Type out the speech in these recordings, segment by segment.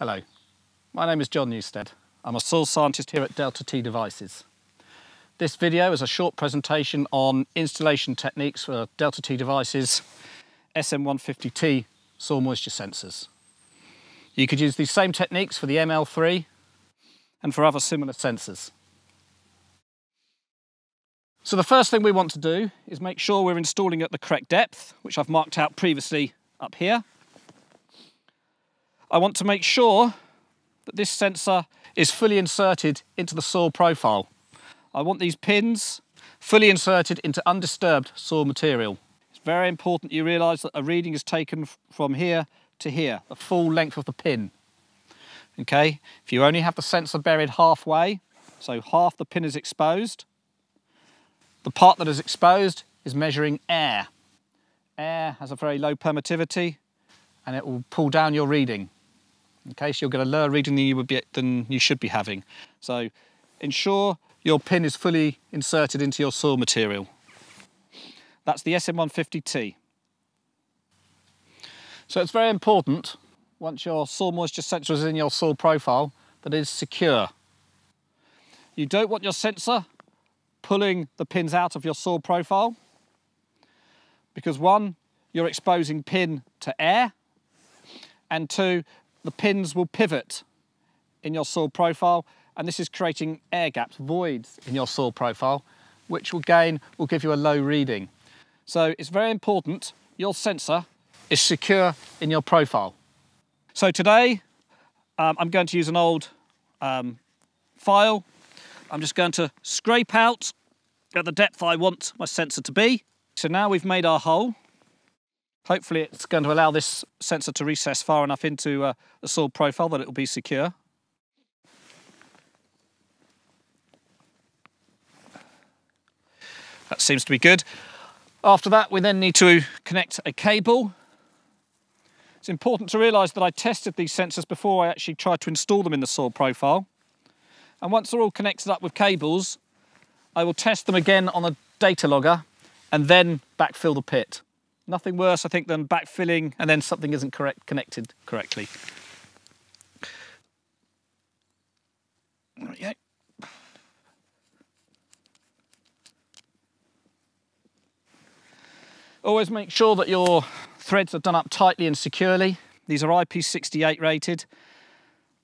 Hello, my name is John Newstead. I'm a soil scientist here at Delta T Devices. This video is a short presentation on installation techniques for Delta T Devices SM150T soil moisture sensors. You could use these same techniques for the ML3 and for other similar sensors. So the first thing we want to do is make sure we're installing at the correct depth, which I've marked out previously up here. I want to make sure that this sensor is fully inserted into the soil profile. I want these pins fully inserted into undisturbed soil material. It's very important you realise that a reading is taken from here to here, the full length of the pin. Okay, if you only have the sensor buried halfway, so half the pin is exposed, the part that is exposed is measuring air. Air has a very low permittivity and it will pull down your reading. Okay, so you'll get a lower reading than you, would be, than you should be having. So ensure your pin is fully inserted into your soil material. That's the SM150T. So it's very important, once your soil moisture sensor is in your soil profile, that it is secure. You don't want your sensor pulling the pins out of your soil profile because one, you're exposing pin to air and two, the pins will pivot in your soil profile and this is creating air gaps, voids in your soil profile, which will gain, will give you a low reading. So it's very important your sensor is secure in your profile. So today um, I'm going to use an old um, file. I'm just going to scrape out at the depth I want my sensor to be. So now we've made our hole. Hopefully it's going to allow this sensor to recess far enough into uh, the soil profile that it will be secure. That seems to be good. After that, we then need to connect a cable. It's important to realise that I tested these sensors before I actually tried to install them in the soil profile. And once they're all connected up with cables, I will test them again on a data logger and then backfill the pit. Nothing worse, I think, than backfilling and then something isn't correct, connected correctly. There we go. Always make sure that your threads are done up tightly and securely. These are IP68 rated,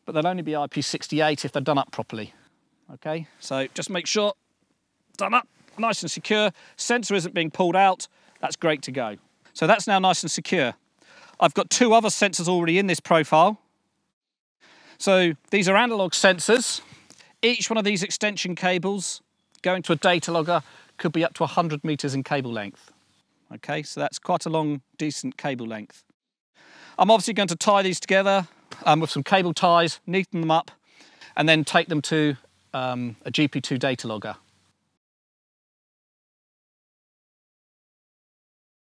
but they'll only be IP68 if they're done up properly. Okay, so just make sure, done up, nice and secure. Sensor isn't being pulled out, that's great to go. So that's now nice and secure. I've got two other sensors already in this profile. So these are analog sensors. Each one of these extension cables going to a data logger could be up to 100 meters in cable length. Okay, so that's quite a long, decent cable length. I'm obviously going to tie these together um, with some cable ties, neaten them up, and then take them to um, a GP2 data logger